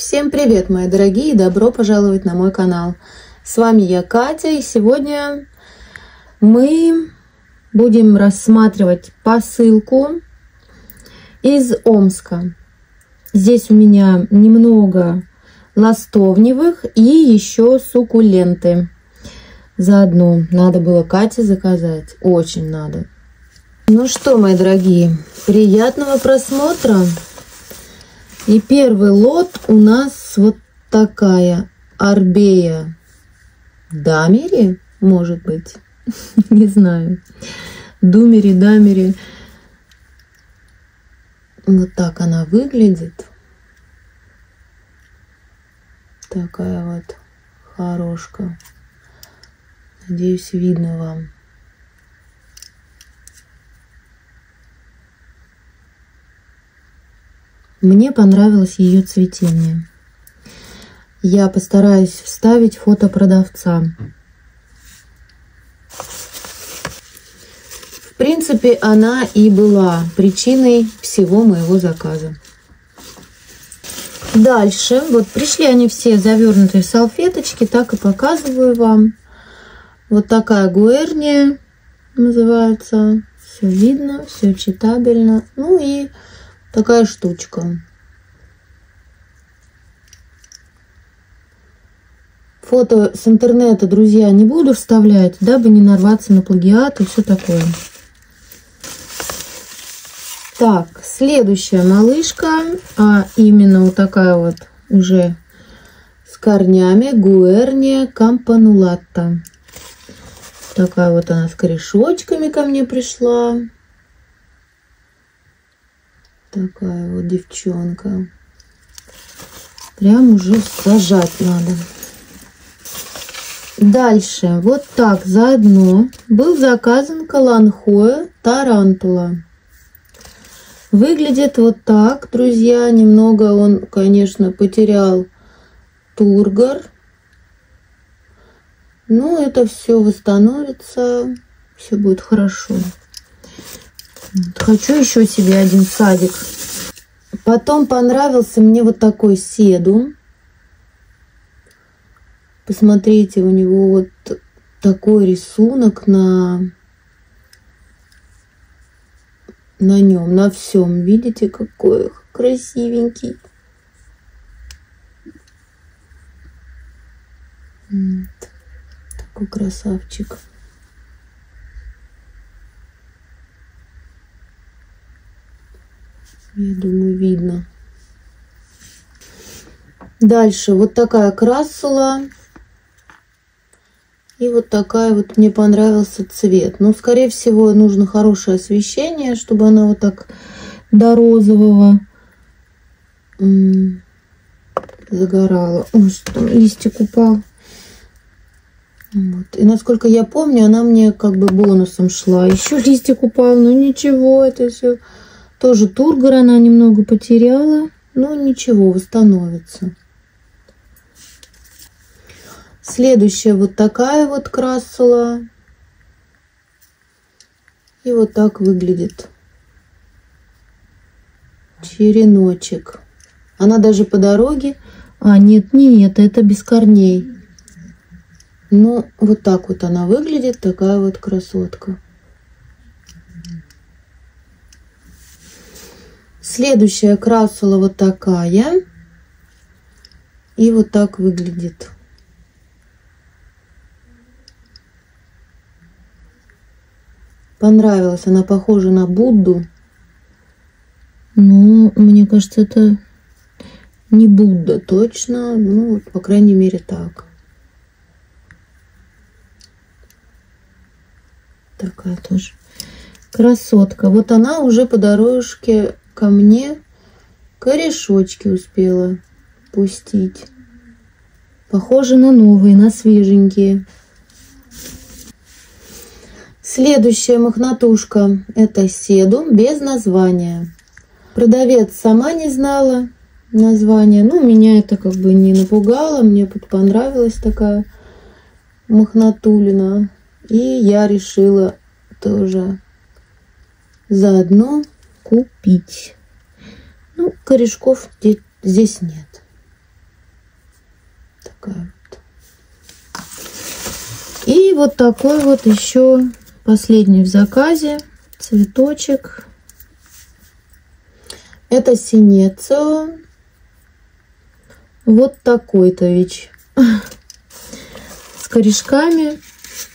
Всем привет, мои дорогие, и добро пожаловать на мой канал. С вами я, Катя, и сегодня мы будем рассматривать посылку из Омска. Здесь у меня немного ластовневых и еще суккуленты. Заодно надо было Кате заказать, очень надо. Ну что, мои дорогие, приятного просмотра! И первый лот у нас вот такая Арбея Дамери, может быть, не знаю. Думери, Дамери. Вот так она выглядит. Такая вот хорошка. Надеюсь, видно вам. Мне понравилось ее цветение. Я постараюсь вставить фото продавца. В принципе, она и была причиной всего моего заказа. Дальше, вот пришли они все завернутые в салфеточки, так и показываю вам. Вот такая гуэрния называется. Все видно, все читабельно. Ну и такая штучка. Фото с интернета, друзья, не буду вставлять, дабы не нарваться на плагиат и все такое. Так, следующая малышка, а именно вот такая вот уже с корнями Гуэрния кампанулатта. Такая вот она с корешочками ко мне пришла. Такая вот девчонка. Прям уже сажать надо. Дальше, вот так заодно был заказан каланхоя тарантула. Выглядит вот так, друзья. Немного он, конечно, потерял тургор. Но это все восстановится, все будет хорошо. Хочу еще себе один садик. Потом понравился мне вот такой седу. Посмотрите, у него вот такой рисунок на на нем, на всем. Видите, какой красивенький. Такой красавчик. Я думаю, видно. Дальше вот такая красула. И вот такая вот мне понравился цвет. Ну, скорее всего, нужно хорошее освещение, чтобы она вот так до розового загорала. Ой, что листик упал. Вот. И насколько я помню, она мне как бы бонусом шла. Еще листик упал, ну ничего, это все тоже тургор она немного потеряла, но ничего, восстановится. Следующая вот такая вот красула. И вот так выглядит череночек. Она даже по дороге... А, нет, нет, это без корней. Ну, вот так вот она выглядит, такая вот красотка. Следующая красула вот такая. И вот так выглядит. Понравилась. Она похожа на Будду. Ну, мне кажется, это не Будда точно. Ну, по крайней мере, так. Такая тоже красотка. Вот она уже по дорожке ко мне корешочки успела пустить. Похоже на новые, на свеженькие. Следующая мохнатушка – это седу без названия. Продавец сама не знала название. Ну, меня это как бы не напугало. Мне понравилась такая мохнатулина. И я решила тоже заодно купить. Ну, корешков здесь нет. Такая вот. И вот такой вот еще последний в заказе цветочек. Это синецо. Вот такой-то ведь. С корешками.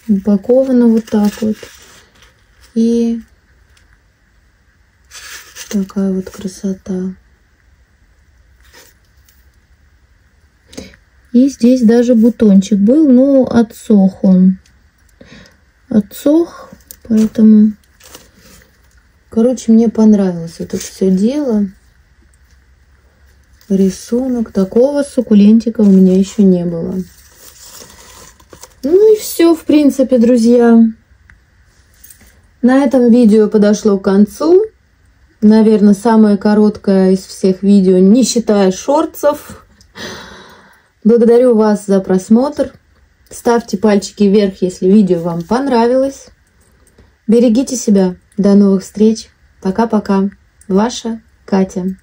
Упаковано вот так вот. И такая вот красота. И здесь даже бутончик был, но отсох он. Отсох, поэтому... Короче, мне понравилось это все дело. Рисунок. Такого суккулентика у меня еще не было. Ну и все, в принципе, друзья. На этом видео подошло к концу. Наверное, самое короткое из всех видео, не считая шорцев. Благодарю вас за просмотр. Ставьте пальчики вверх, если видео вам понравилось. Берегите себя. До новых встреч. Пока-пока. Ваша Катя.